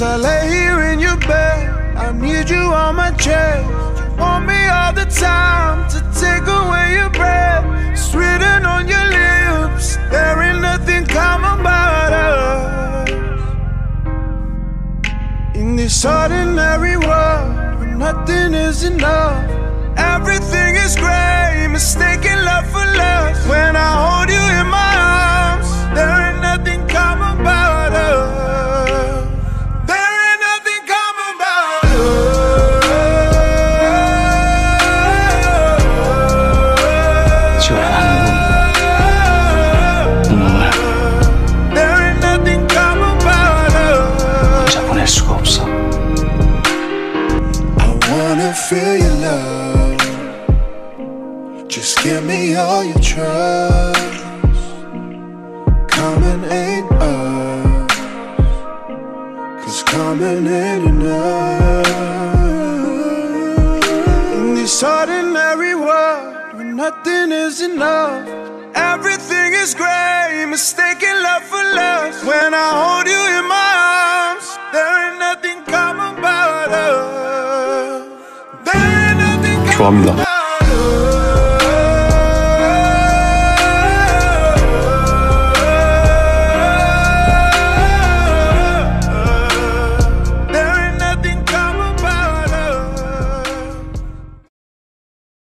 As I lay here in your bed, I need you on my chest. You want me all the time to take away your breath. It's written on your lips. There ain't nothing common about us. In this ordinary world, nothing is enough. Everything is gray, mistaking feel your love. Just give me all your trust. Common ain't us. Cause common ain't enough. In this ordinary world where nothing is enough. Everything is gray, mistaking 좋아합니다.